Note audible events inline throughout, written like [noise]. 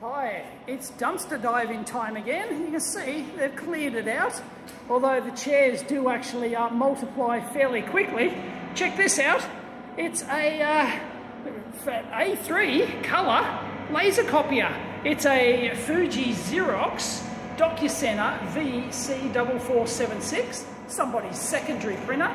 Hi, it's dumpster diving time again. You can see they've cleared it out, although the chairs do actually uh, multiply fairly quickly. Check this out. It's a uh, A3 color laser copier. It's a Fuji Xerox DocuCentre VC4476, somebody's secondary printer,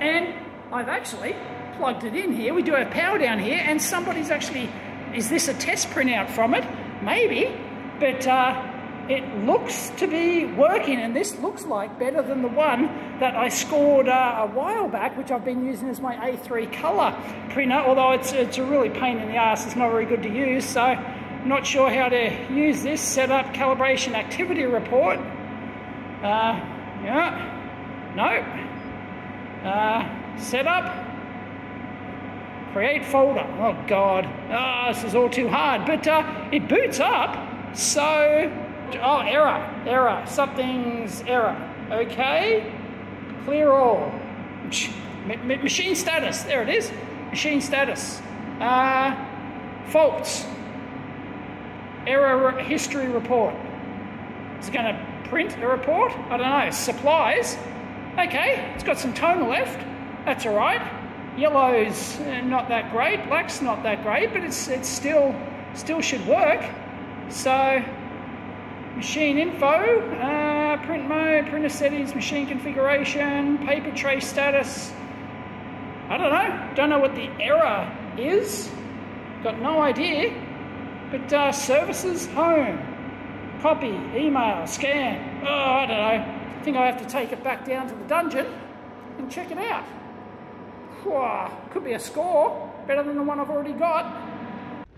and I've actually plugged it in here. We do have power down here, and somebody's actually, is this a test printout from it? Maybe, but uh, it looks to be working, and this looks like better than the one that I scored uh, a while back, which I've been using as my A3 color printer, although it's, it's a really pain in the ass, it's not very good to use, so not sure how to use this. setup calibration activity report. Uh, yeah, no. Uh, set up. Create folder. Oh God, oh, this is all too hard. But uh, it boots up, so oh error, error, something's error. Okay, clear all. Machine status. There it is. Machine status. Uh, faults error history report. Is it going to print a report? I don't know. Supplies. Okay, it's got some toner left. That's all right. Yellow's uh, not that great. Black's not that great, but it's it's still still should work. So machine info, uh, print mode, printer settings, machine configuration, paper tray status. I don't know. Don't know what the error is. Got no idea. But uh, services, home, copy, email, scan. Oh, I don't know. I think I have to take it back down to the dungeon and check it out. Could be a score, better than the one I've already got.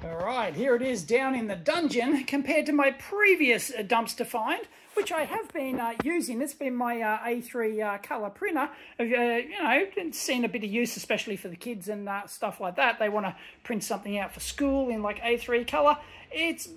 All right, here it is down in the dungeon compared to my previous uh, dumpster find, which I have been uh, using. It's been my uh, A3 uh, colour printer. Uh, you know, seen a bit of use, especially for the kids and uh, stuff like that. They want to print something out for school in like A3 colour. It's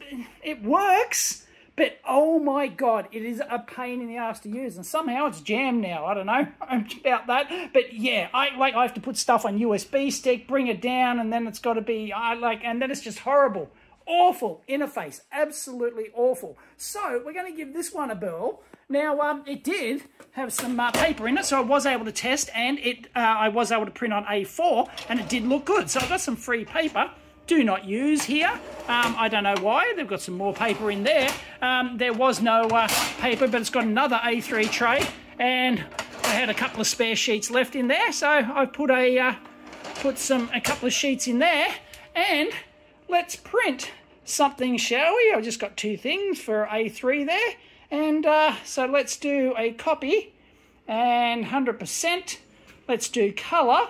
It works, but oh my god, it is a pain in the ass to use, and somehow it's jammed now. I don't know [laughs] about that, but yeah, I like I have to put stuff on USB stick, bring it down, and then it's got to be I like, and then it's just horrible awful interface, absolutely awful. So we're going to give this one a burl. Now, um, it did have some uh, paper in it, so I was able to test, and it uh, I was able to print on A4, and it did look good. So I got some free paper. Do not use here. Um, I don't know why. They've got some more paper in there. Um, there was no uh, paper, but it's got another A3 tray, and I had a couple of spare sheets left in there, so I put a uh, put some a couple of sheets in there, and let's print something, shall we? I've just got two things for A3 there. And uh, so let's do a copy and 100%. Let's do color.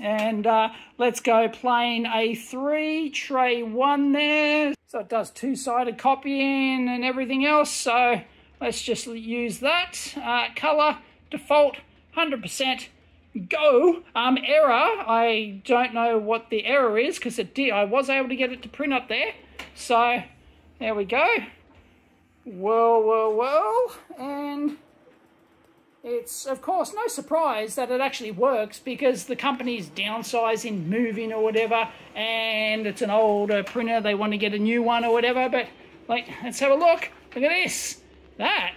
And uh, let's go plain A3, tray 1 there. So it does two-sided copying and everything else. So let's just use that. Uh, color, default, 100% go. Um, error, I don't know what the error is because it did. I was able to get it to print up there. So there we go. Well, well, well. And it's, of course, no surprise that it actually works because the company's downsizing, moving or whatever, and it's an older printer. They want to get a new one or whatever. But, like, let's have a look. Look at this. That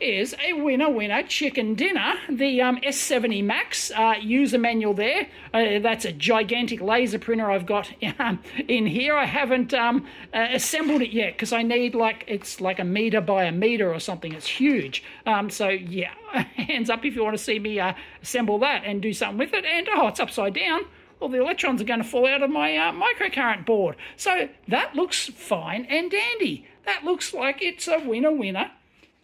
is a winner winner chicken dinner. The um, S70 Max uh, user manual there. Uh, that's a gigantic laser printer I've got [laughs] um, in here. I haven't um, uh, assembled it yet because I need like, it's like a meter by a meter or something. It's huge. Um, so yeah, [laughs] hands up if you want to see me uh, assemble that and do something with it. And oh, it's upside down. All the electrons are going to fall out of my uh, microcurrent board. So that looks fine and dandy. That looks like it's a winner winner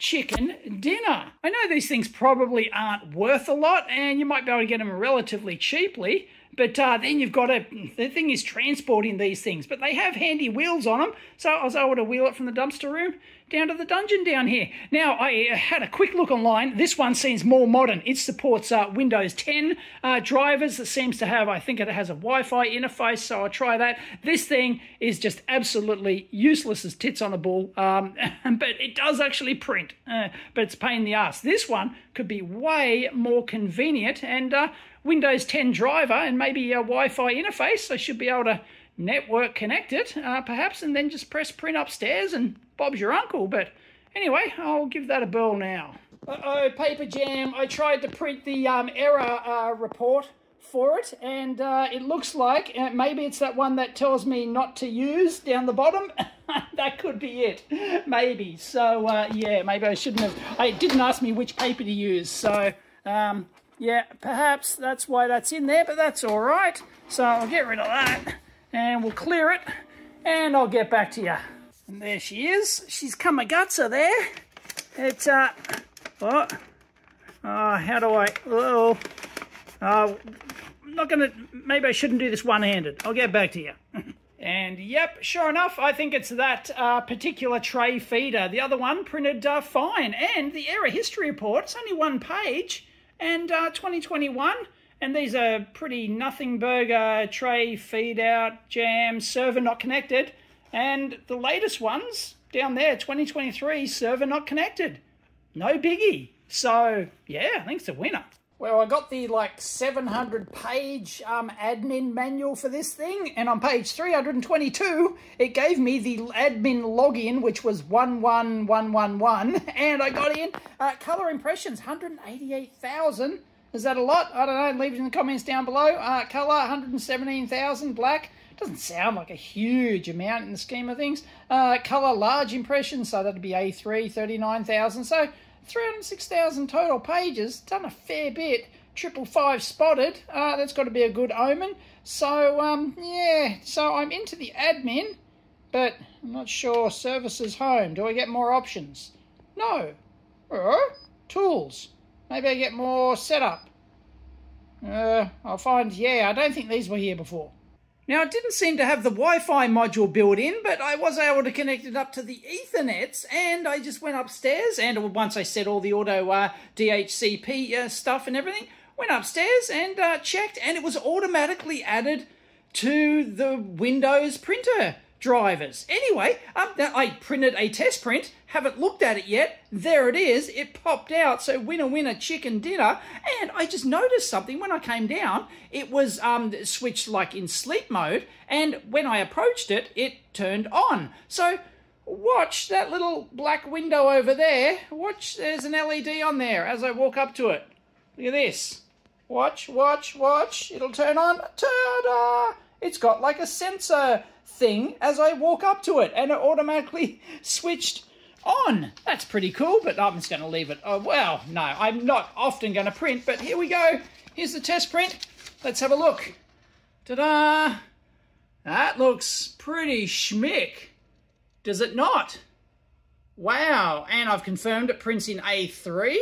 chicken dinner. I know these things probably aren't worth a lot and you might be able to get them relatively cheaply, but uh, then you've got to, the thing is transporting these things, but they have handy wheels on them. So I was able to wheel it from the dumpster room down to the dungeon down here. Now, I uh, had a quick look online. This one seems more modern. It supports uh, Windows 10 uh, drivers. It seems to have, I think it has a Wi-Fi interface, so I'll try that. This thing is just absolutely useless as tits on a bull, um, [laughs] but it does actually print, uh, but it's pain in the ass. This one could be way more convenient and uh, Windows 10 driver and maybe a Wi-Fi interface. I should be able to network connected, uh, perhaps, and then just press print upstairs and Bob's your uncle. But anyway, I'll give that a burl now. Uh-oh, Paper Jam. I tried to print the um, error uh, report for it, and uh, it looks like uh, maybe it's that one that tells me not to use down the bottom. [laughs] that could be it, maybe. So uh, yeah, maybe I shouldn't have. I didn't ask me which paper to use, so um, yeah, perhaps that's why that's in there, but that's all right. So I'll get rid of that, and we'll clear it, and I'll get back to you. And there she is. She's come a Kamagutsa there. It's uh, what? Oh, how do I? Oh, I'm not gonna. Maybe I shouldn't do this one-handed. I'll get back to you. [laughs] and yep, sure enough, I think it's that uh, particular tray feeder. The other one printed uh, fine, and the error history report. It's only one page and uh, 2021. And these are pretty nothing burger tray feed out jam server not connected. And the latest ones down there, 2023 server not connected. No biggie. So yeah, I think it's a winner. Well, I got the like 700 page um, admin manual for this thing, and on page 322, it gave me the admin login, which was 11111, and I got in uh, color impressions, 188,000. Is that a lot? I don't know. Leave it in the comments down below. Uh, color, 117,000. Black, doesn't sound like a huge amount in the scheme of things. Uh, color, large impressions, so that'd be A3, 39,000. So 306,000 total pages, done a fair bit. Triple five spotted, uh, that's got to be a good omen. So, um, yeah, so I'm into the admin, but I'm not sure services home. Do I get more options? No. Uh, tools. Maybe I get more setup. Uh, I'll find, yeah, I don't think these were here before. Now, it didn't seem to have the Wi-Fi module built in, but I was able to connect it up to the Ethernets, and I just went upstairs, and once I set all the auto uh, DHCP uh, stuff and everything, went upstairs and uh, checked, and it was automatically added to the Windows printer drivers. Anyway, um, I printed a test print, haven't looked at it yet. There it is, it popped out. So winner, winner, chicken dinner. And I just noticed something when I came down. It was um, switched like in sleep mode. And when I approached it, it turned on. So watch that little black window over there. Watch, there's an LED on there as I walk up to it. Look at this. Watch, watch, watch. It'll turn on. Ta-da! It's got like a sensor thing as I walk up to it and it automatically switched on. That's pretty cool, but I'm just going to leave it. Oh, well, no, I'm not often going to print, but here we go. Here's the test print. Let's have a look. Ta-da! That looks pretty schmick. Does it not? Wow, and I've confirmed it prints in A3.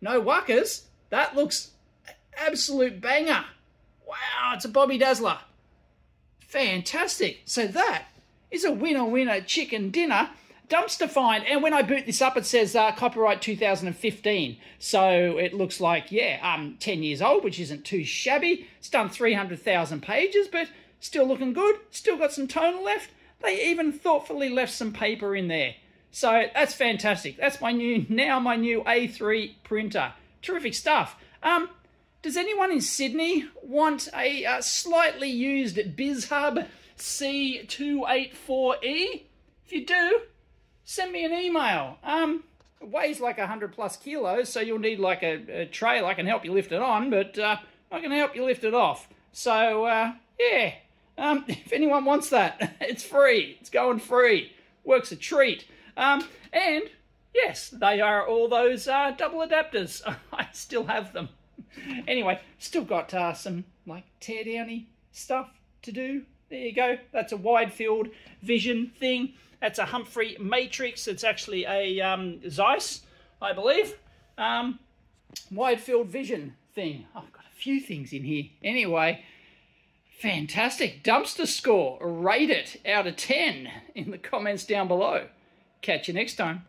No wuckers. That looks absolute banger. Wow, it's a Bobby Dazzler. Fantastic. So that is a winner-winner chicken dinner dumpster find. And when I boot this up, it says uh, copyright 2015. So it looks like, yeah, um, 10 years old, which isn't too shabby. It's done 300,000 pages, but still looking good. Still got some tone left. They even thoughtfully left some paper in there. So that's fantastic. That's my new, now my new A3 printer. Terrific stuff. Um, does anyone in Sydney want a uh, slightly used BizHub C284E? If you do, send me an email. Um, it weighs like 100 plus kilos, so you'll need like a, a trailer. I can help you lift it on, but uh, I can help you lift it off. So, uh, yeah, um, [laughs] if anyone wants that, [laughs] it's free. It's going free. Works a treat. Um, and, yes, they are all those uh, double adapters. [laughs] I still have them anyway, still got uh, some like teardowny stuff to do. There you go. That's a wide field vision thing. That's a Humphrey Matrix. It's actually a um, Zeiss, I believe. Um, wide field vision thing. I've got a few things in here. Anyway, fantastic. Dumpster score. Rate it out of 10 in the comments down below. Catch you next time.